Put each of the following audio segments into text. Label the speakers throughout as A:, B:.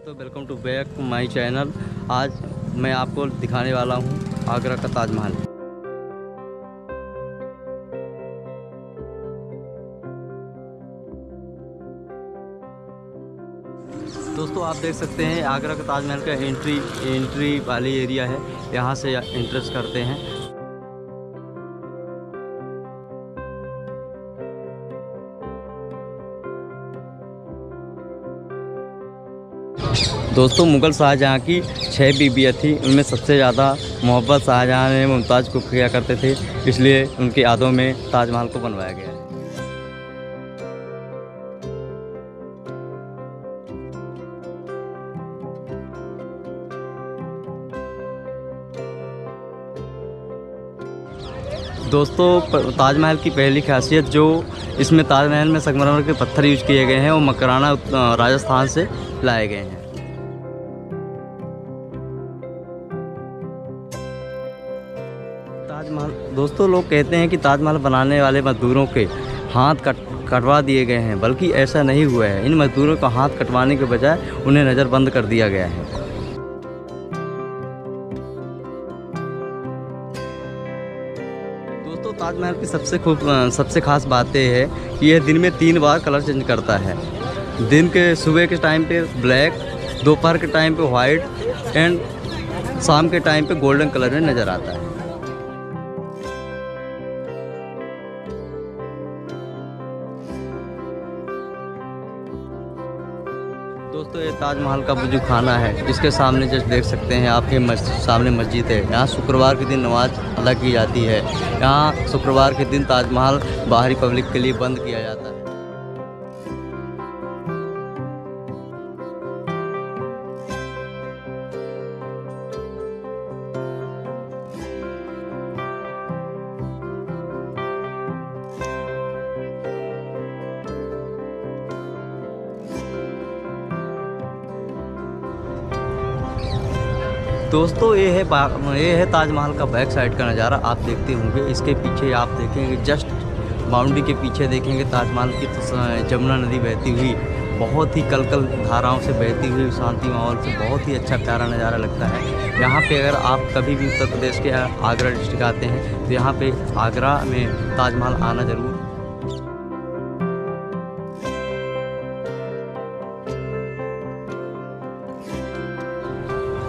A: दोस्तों welcome to back my channel आज मैं आपको दिखाने वाला हूँ आगरा का ताजमहल। दोस्तों, आप देख सकते हैं आगरा का ताजमहल का एंट्री एंट्री वाली एरिया है। यहाँ से एंट्रेंस करते हैं। दोस्तों, मुग़ल शाहजहाँ की छः बीबियाँ थी। उनमें सबसे ज़्यादा मोहब्बत शाहजहाँ ने मुमताज़ को किया करते थे, इसलिए उनकी यादों में ताजमहल को बनवाया गया है। दोस्तों ताजमहल की पहली खासियत जो इसमें ताजमहल में संगमरमर के पत्थर यूज़ किए गए हैं, वो मकराना राजस्थान से लाए गए हैं। ताजमहल। दोस्तों, लोग कहते हैं कि ताजमहल बनाने वाले मजदूरों के हाथ कट, कटवा दिए गए हैं, बल्कि ऐसा नहीं हुआ है। इन मजदूरों का हाथ कटवाने के बजाय उन्हें नज़रबंद कर दिया गया है। दोस्तों, ताजमहल की सबसे खूब सबसे खास बात यह है कि यह दिन में तीन बार कलर चेंज करता है। दिन के सुबह के टाइम पे ब्लैक, दोपहर के टाइम पे वाइट एंड शाम के टाइम पे गोल्डन कलर में नज़र आता है। दोस्तों, ये ताजमहल का जो खाना है। इसके सामने जस्ट देख सकते हैं आपके मस्जिद सामने मस्जिद है। यहाँ शुक्रवार के दिन नमाज़ अदा की जाती है। यहाँ शुक्रवार के दिन ताजमहल बाहरी पब्लिक के लिए बंद किया जाता है। दोस्तों, ये है ये है ताजमहल का बैक साइड का नज़ारा। आप देखते होंगे, इसके पीछे आप देखेंगे जस्ट बाउंड्री के पीछे देखेंगे ताजमहल की तो जमुना नदी बहती हुई, बहुत ही कल कल धाराओं से बहती हुई शांति माहौल से बहुत ही अच्छा प्यारा नज़ारा लगता है। यहाँ पे अगर आप कभी भी उत्तर प्रदेश के आगरा डिस्ट्रिक्ट आते हैं तो यहाँ पे आगरा में ताजमहल आना ज़रूर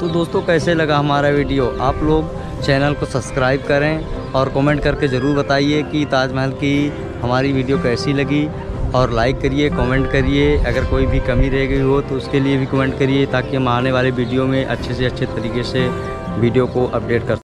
A: तो दोस्तों, कैसे लगा हमारा वीडियो? आप लोग चैनल को सब्सक्राइब करें और कमेंट करके ज़रूर बताइए कि ताजमहल की हमारी वीडियो कैसी लगी। और लाइक करिए कमेंट करिए। अगर कोई भी कमी रह गई हो तो उसके लिए भी कमेंट करिए ताकि हम आने वाले वीडियो में अच्छे से अच्छे तरीके से वीडियो को अपडेट कर